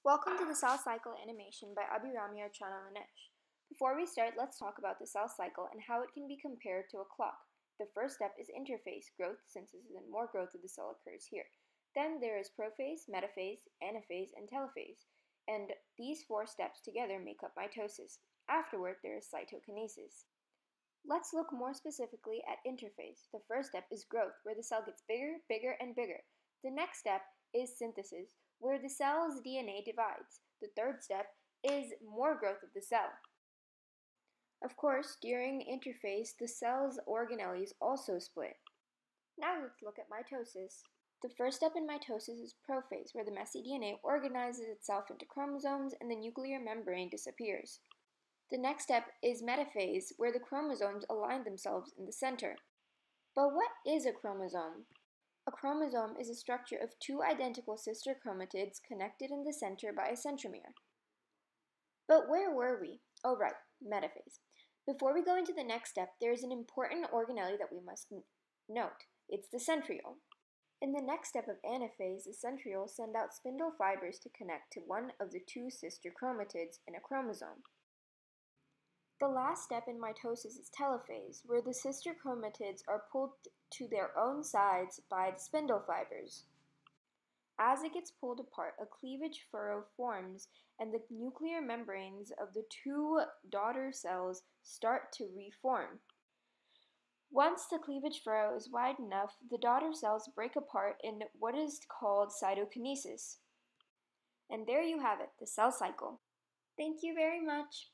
Welcome to the cell cycle animation by Abhirami Archana. Before we start, let's talk about the cell cycle and how it can be compared to a clock. The first step is interphase, growth, synthesis, and more growth of the cell occurs here. Then there is prophase, metaphase, anaphase, and telophase, and these four steps together make up mitosis. Afterward, there is cytokinesis. Let's look more specifically at interphase. The first step is growth, where the cell gets bigger, bigger, and bigger. The next step is synthesis, where the cell's DNA divides. The third step is more growth of the cell. Of course, during interphase, the cell's organelles also split. Now let's look at mitosis. The first step in mitosis is prophase, where the messy DNA organizes itself into chromosomes and the nuclear membrane disappears. The next step is metaphase, where the chromosomes align themselves in the center. But what is a chromosome? A chromosome is a structure of two identical sister chromatids connected in the center by a centromere. But where were we? Oh, right, metaphase. Before we go into the next step, there is an important organelle that we must note. It's the centriole. In the next step of anaphase, the centrioles send out spindle fibers to connect to one of the two sister chromatids in a chromosome. The last step in mitosis is telophase, where the sister chromatids are pulled to their own sides by the spindle fibers. As it gets pulled apart, a cleavage furrow forms and the nuclear membranes of the two daughter cells start to reform. Once the cleavage furrow is wide enough, the daughter cells break apart in what is called cytokinesis. And there you have it, the cell cycle. Thank you very much.